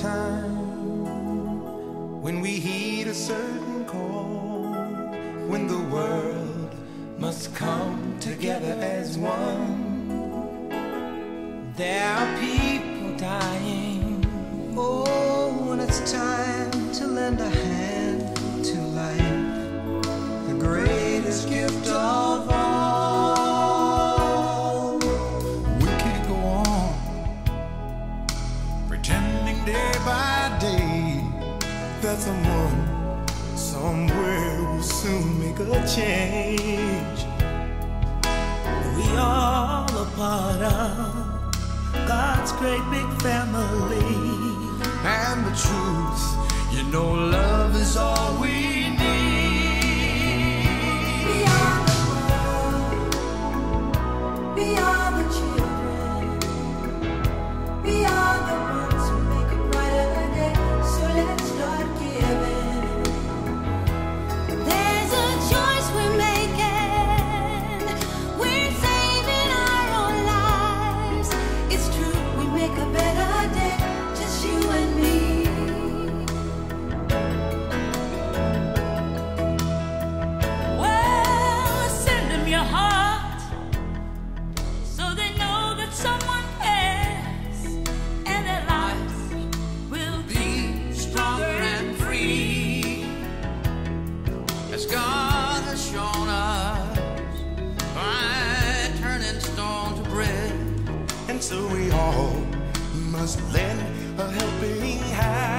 time when we heed a certain call, when the world must come together as one. There are people dying. Oh, when it's time to lend a hand that someone somewhere will soon make a change. We all a part of God's great big family. And the truth, you know, love is all we all must lend a helping hand.